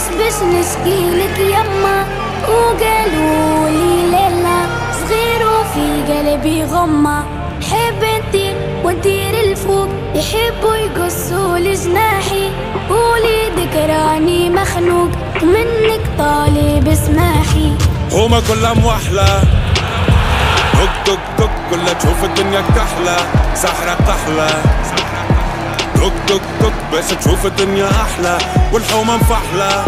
وش بش نشكيلك يما وقالوا لي ليلة صغير وفي قلبي غمة. حب نطير وندير الفوق يحبوا يقصوا لجناحي. قولي ذكراني مخنوق منك طالب اسماحي. هما كلها موحلة دق دق دق كلها تشوف الدنيا كحلة. سحرة كحلة دق دق باش تشوف الدنيا أحلى والحومة مفحلة.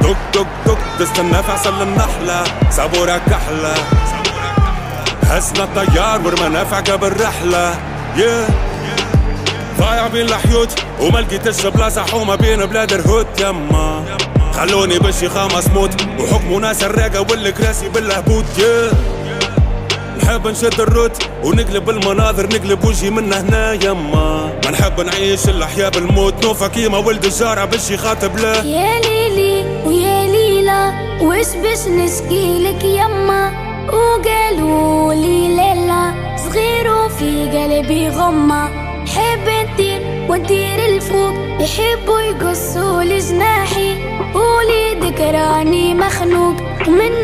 دق دق دق تستنى في عسل النحلة. صبورة كحلة هزنا الطيار والمنافع قبل رحلة. Yeah. ضايع بين الحيوت وما لقيتش بلاصة حومة بين بلاد الهوت. يما خلوني بالشيخة مصموت وحكموا ناس الراقة والكراسي بالهبوط. Yeah. نحب نشد الروت ونقلب المناظر نقلب وجهي من هنا يما. ما نحب نعيش الأحياء بالموت نوفا كيما ولد الجارة بالشي خاطب له. يا ليلي ويا ليلى وش بش نشكيلك يما؟ وقالوا لي ليلة صغير وفي قلبي غمة. حب نطير وندير الفوق يحبوا يقصوا لجناحي. قولي ذكراني مخنوق منك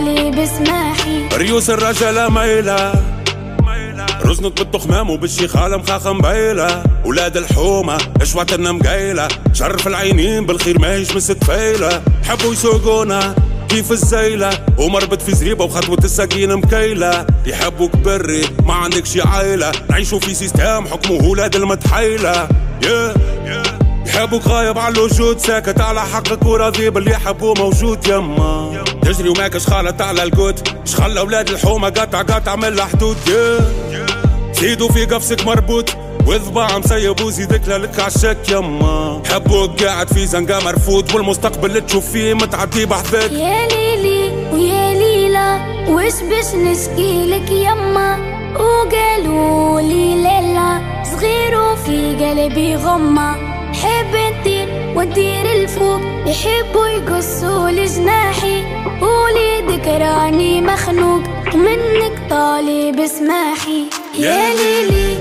طالب اسماحي ريوس الرجالة ميلة. رزنت بالتخمام وبالشيخالة مخاخة مبيلة. ولاد الحومة اشواتنا مقيلة شرف العينين بالخير ماهيش من ستفيلة حبوا يسوقونا كيف الزيلة ومربط في زريبة وخطوة السكينة مكيلة. يحبوك بري ما عندك شي عايلة. نعيشوا في سيستم حكمه ولاد المتحيلة. Yeah. يحبوك غايب على الوجود ساكت على حقك وراضي باللي يحبوه موجود يما. تجري وماكش خالط على القوت شخل أولاد الحومة قطع قطع من الحدود زيدوا في قفصك مربوط. وذبع مسيب وزيدك لك عشاك يما. حبوك قاعد في زنقة مرفوض والمستقبل اللي تشوف فيه متعدي بحذاك يا ليلي ويا ليلى وش بش نشكيلك يما؟ وقالوا لي ليلة صغير وفي قلبي غمة. حب نطير وندير الفوق. يحبوا يقصوا لجناحي. قولي ذكراني مخنوق. منك طالب اسماحي يا ليلي.